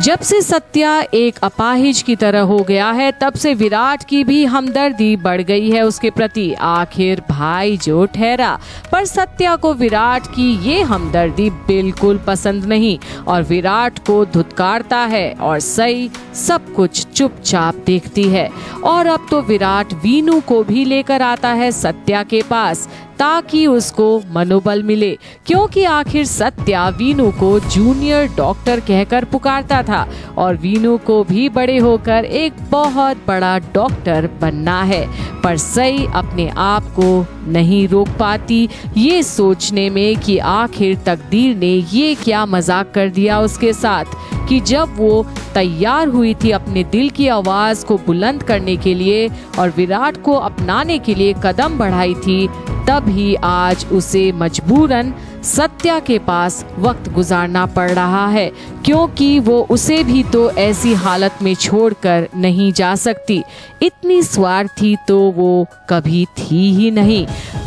जब से सत्या एक अपाहिज की तरह हो गया है, तब से विराट की भी हमदर्दी बढ़ गई है। उसके प्रति आखिर भाई जो ठहरा, पर सत्या को विराट की ये हमदर्दी बिल्कुल पसंद नहीं और विराट को धुतकारता है और सई सब कुछ चुपचाप देखती है। और अब तो विराट वीनू को भी लेकर आता है सत्या के पास। ताकि उसको मनोबल मिले, क्योंकि आखिर सत्या वीनू को जूनियर डॉक्टर कहकर पुकारता था और वीनू को भी बड़े होकर एक बहुत बड़ा डॉक्टर बनना है, पर सई अपने आप को नहीं रोक पाती। ये सोचने में कि आखिर तकदीर ने ये क्या मज़ाक कर दिया उसके साथ। कि जब वो तैयार हुई थी अपने दिल की आवाज़ को बुलंद करने के लिए और विराट को अपनाने के लिए कदम बढ़ाई थी तब ही आज उसे मजबूरन सत्या के पास वक्त गुजारना पड़ रहा है, क्योंकि वो उसे भी तो ऐसी हालत में छोड़कर नहीं जा सकती। इतनी स्वार्थी तो वो कभी थी ही नहीं।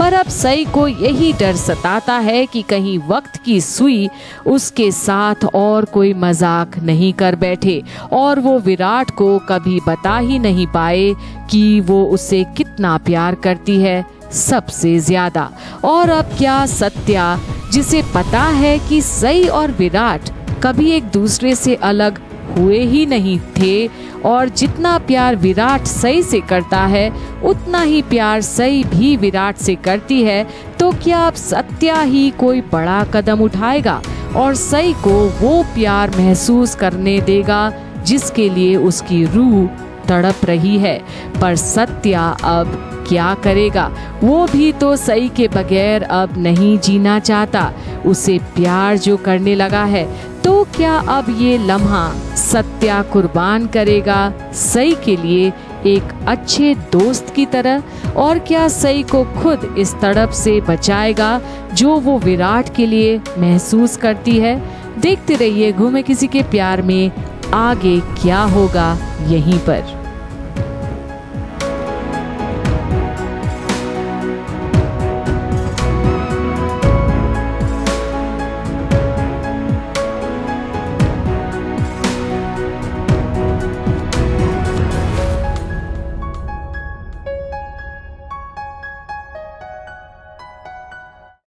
पर अब सई को यही डर सताता है कि कहीं वक्त की सुई उसके साथ और कोई मज़ाक नहीं कर बैठे और वो विराट को कभी बता ही नहीं पाए कि वो उसे कितना प्यार करती है सबसे ज़्यादा। और अब क्या सत्या, जिसे पता है कि सई और विराट कभी एक दूसरे से अलग हुए ही नहीं थे और जितना प्यार विराट सई से करता है, उतना ही प्यार सई भी विराट से करती है। तो क्या अब सत्या ही कोई बड़ा कदम उठाएगा और सई को वो प्यार महसूस करने देगा जिसके लिए उसकी रूह तड़प रही है? पर सत्या अब क्या करेगा? वो भी तो सही के बगैर अब नहीं जीना चाहता। उसे प्यार जो करने लगा है तो क्या अब ये लम्हा सत्या कुर्बान करेगा सई के लिए एक अच्छे दोस्त की तरह? और क्या सई को खुद इस तड़प से बचाएगा जो वो विराट के लिए महसूस करती है? देखते रहिए घूमे किसी के प्यार में आगे क्या होगा यहीं पर।